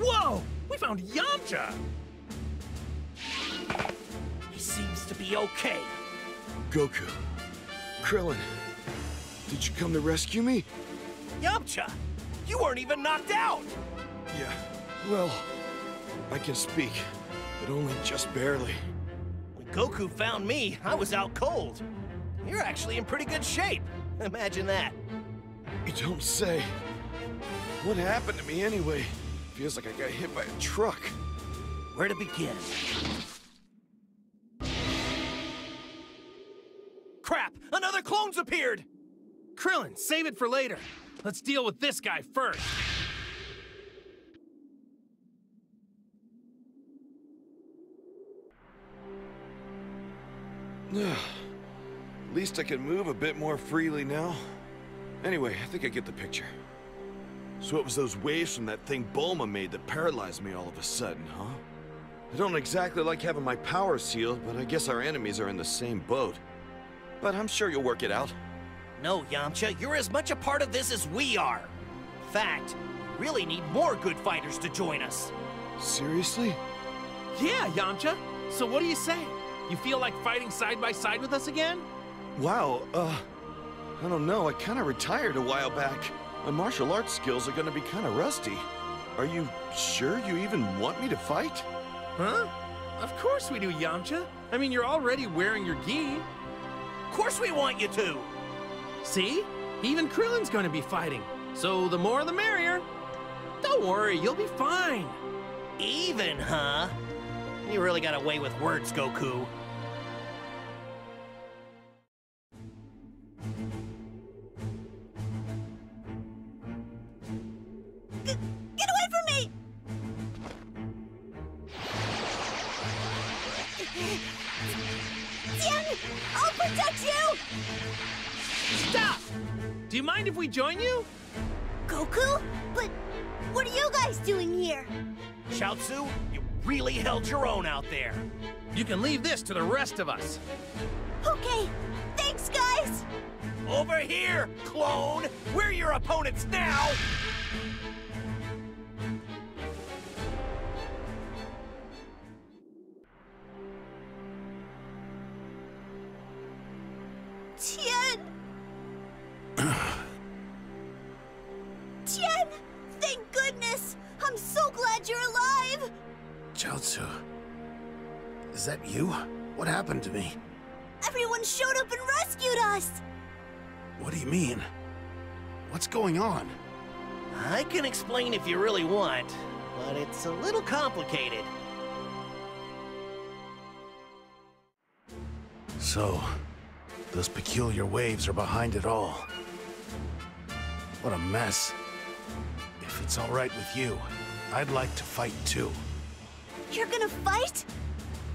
Whoa! We found Yamcha! He seems to be okay. Goku. Krillin. Did you come to rescue me? Yamcha, you weren't even knocked out. Yeah. Well, I can speak, but only just barely. When Goku found me, I was out cold. You're actually in pretty good shape. Imagine that. You don't say. What happened to me anyway? Feels like I got hit by a truck. Where to begin? Crap! Another clone's appeared! Krillin, save it for later. Let's deal with this guy first. At least I can move a bit more freely now. Anyway, I think I get the picture. So it was those waves from that thing Bulma made that paralyzed me all of a sudden, huh? I don't exactly like having my power sealed, but I guess our enemies are in the same boat. But I'm sure you'll work it out. No, Yamcha, you're as much a part of this as we are. Fact, we really need more good fighters to join us. Seriously? Yeah, Yamcha. So what do you say? You feel like fighting side by side with us again? Wow, uh, I don't know. I kind of retired a while back. My martial arts skills are gonna be kind of rusty. Are you sure you even want me to fight? Huh? Of course we do, Yamcha. I mean, you're already wearing your gi. Of course we want you to! See? Even Krillin's gonna be fighting. So the more the merrier. Don't worry, you'll be fine. Even, huh? You really got away with words, Goku. Stop! Do you mind if we join you? Goku? But what are you guys doing here? Chaozu, you really held your own out there. You can leave this to the rest of us. Okay, thanks, guys! Over here, clone! We're your opponents now! Chaozu. Is that you? What happened to me? Everyone showed up and rescued us! What do you mean? What's going on? I can explain if you really want, but it's a little complicated. So, those peculiar waves are behind it all. What a mess. If it's all right with you, I'd like to fight too. You're gonna fight?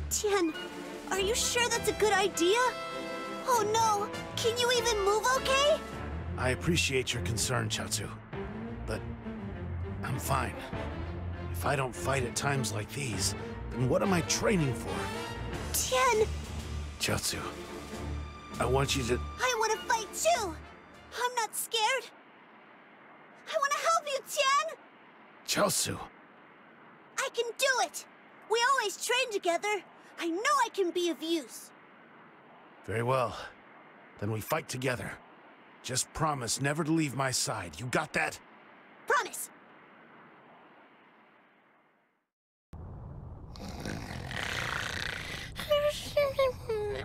Tien, are you sure that's a good idea? Oh no, can you even move okay? I appreciate your concern, Chaozu. But I'm fine. If I don't fight at times like these, then what am I training for? Tien, Chaozu, I want you to... I wanna fight too! I'm not scared. I wanna help you, Tien! Chaozu! I can do it! We always train together. I know I can be of use. Very well. Then we fight together. Just promise never to leave my side. You got that? Promise!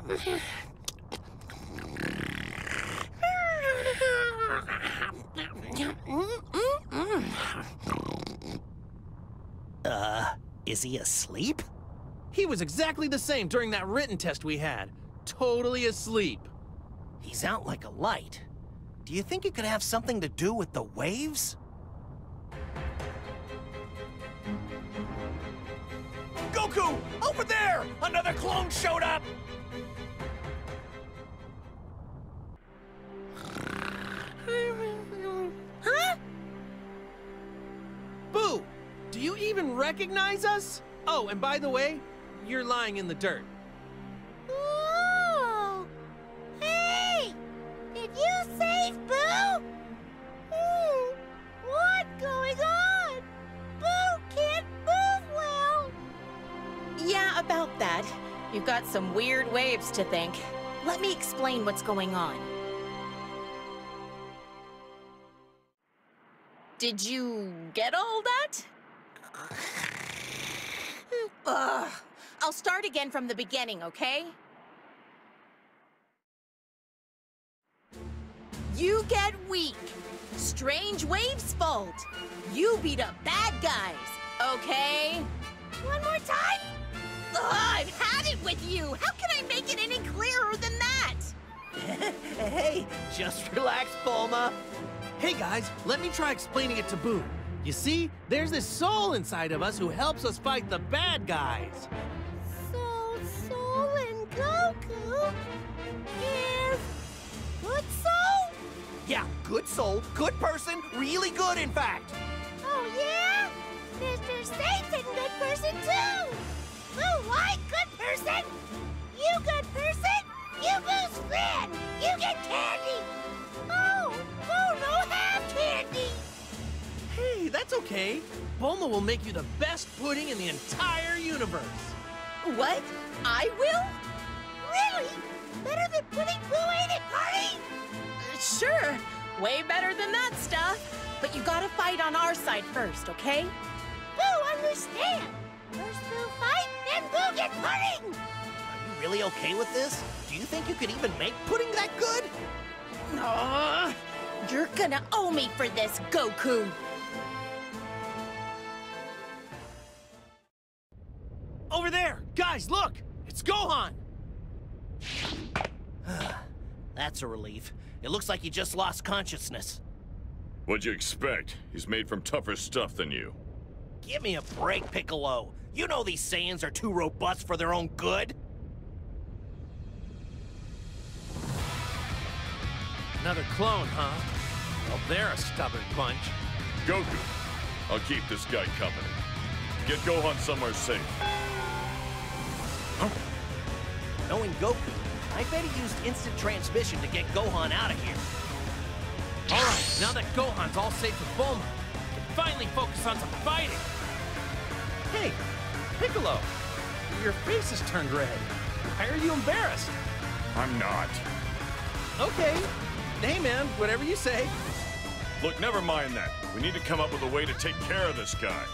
Uh, is he asleep? He was exactly the same during that written test we had. Totally asleep. He's out like a light. Do you think it could have something to do with the waves? Goku! Over there! Another clone showed up! Even recognize us? Oh, and by the way, you're lying in the dirt. Oh! Hey! Did you save Boo? Hmm, what's going on? Boo can't move well! Yeah, about that. You've got some weird waves to think. Let me explain what's going on. Did you get all that? Ugh. I'll start again from the beginning, okay? You get weak. Strange Wave's fault. You beat up bad guys, okay? One more time? Ugh, I've had it with you. How can I make it any clearer than that? Hey, just relax, Bulma. Hey guys, let me try explaining it to Boo. You see, there's this soul inside of us who helps us fight the bad guys. So, Soul and Goku is good Soul? Yeah, good soul, good person, really good, in fact. Oh, yeah? Mr. Satan, good person too! Oh, Blue White, good person! You good person! You Boo's friend! You get candy! Okay. Bulma will make you the best pudding in the entire universe. What? I will? Really? Better than putting Boo in at party? Uh, Sure. Way better than that stuff. But you gotta fight on our side first, okay? Boo understand! First Boo fight, then Boo get pudding! Are you really okay with this? Do you think you could even make pudding that good? Aw, you're gonna owe me for this, Goku. Over there! Guys, look! It's Gohan! That's a relief. It looks like he just lost consciousness. What'd you expect? He's made from tougher stuff than you. Give me a break, Piccolo. You know these Saiyans are too robust for their own good. Another clone, huh? Well, they're a stubborn bunch. Goku, I'll keep this guy company. Get Gohan somewhere safe. Knowing Goku, I bet he used instant transmission to get Gohan out of here. All right, now that Gohan's all safe with Bulma, we can finally focus on some fighting. Hey, Piccolo, your face has turned red. Why are you embarrassed? I'm not. Okay. Hey, man, whatever you say. Look, never mind that. We need to come up with a way to take care of this guy.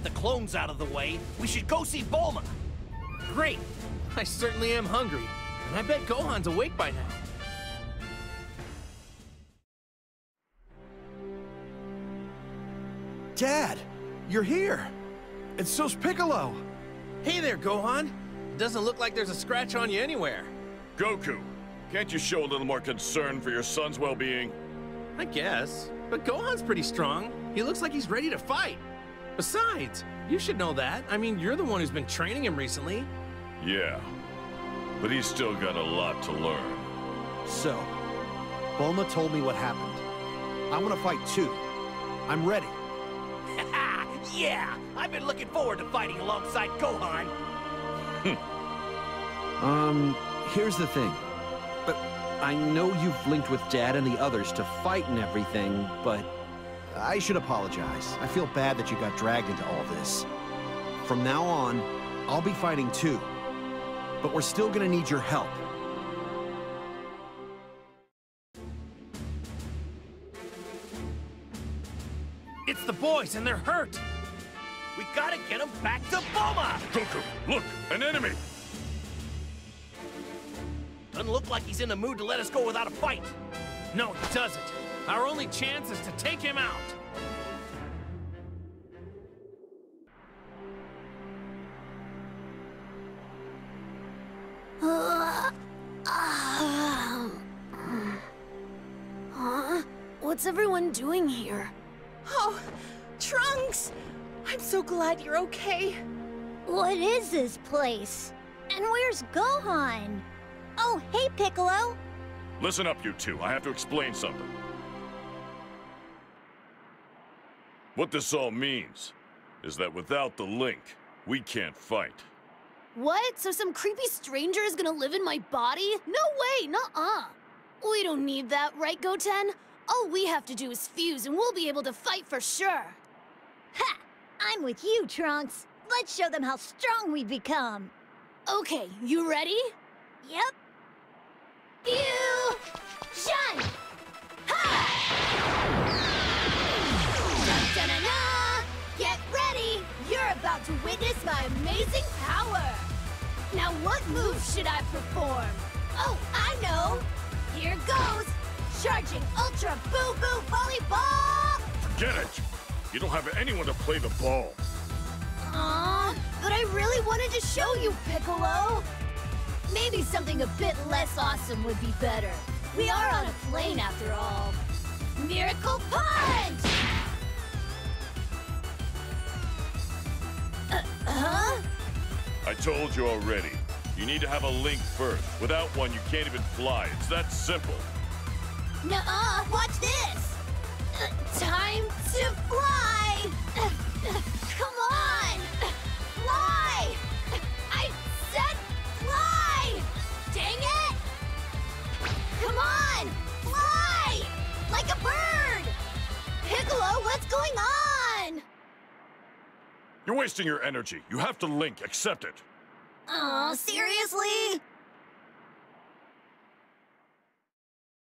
Now that the clone's out of the way, we should go see Bulma. Great. I certainly am hungry. And I bet Gohan's awake by now. Dad, you're here. And so's Piccolo. Hey there, Gohan. Doesn't look like there's a scratch on you anywhere. Goku, can't you show a little more concern for your son's well-being? I guess. But Gohan's pretty strong. He looks like he's ready to fight. Besides, you should know that. I mean, you're the one who's been training him recently. Yeah. But he's still got a lot to learn. So, Bulma told me what happened. I want to fight too. I'm ready. yeah, I've been looking forward to fighting alongside Gohan. Um, here's the thing. But I know you've linked with Dad and the others to fight and everything, but I should apologize. I feel bad that you got dragged into all this. From now on, I'll be fighting too. But we're still gonna need your help. It's the boys, and they're hurt. We gotta get them back to Bulma! Goku, look! An enemy! Doesn't look like he's in the mood to let us go without a fight. No, he doesn't. Our only chance is to take him out. Uh, Huh? What's everyone doing here? Oh, Trunks! I'm so glad you're okay. What is this place? And where's Gohan? Oh, hey, Piccolo. Listen up, you two. I have to explain something. What this all means is that without the link, we can't fight. What? So some creepy stranger is gonna live in my body? No way, nuh-uh. We don't need that, right, Goten? All we have to do is fuse and we'll be able to fight for sure. Ha! I'm with you, Trunks. Let's show them how strong we've become. Okay, you ready? Yep. You witness my amazing power! Now what move should I perform? Oh, I know! Here goes! Charging Ultra Boo Boo Volleyball! Forget it! You don't have anyone to play the ball. Aw, but I really wanted to show you, Piccolo! Maybe something a bit less awesome would be better. We are on a plane after all. Miracle Punch! Told you already. You need to have a link first. Without one, you can't even fly. It's that simple. Nuh-uh, watch this! Uh, time to fly! Uh, uh, come on! Fly! I said fly! Dang it! Come on! Fly! Like a bird! Piccolo, what's going on? You're wasting your energy. You have to link. Accept it. Oh, seriously?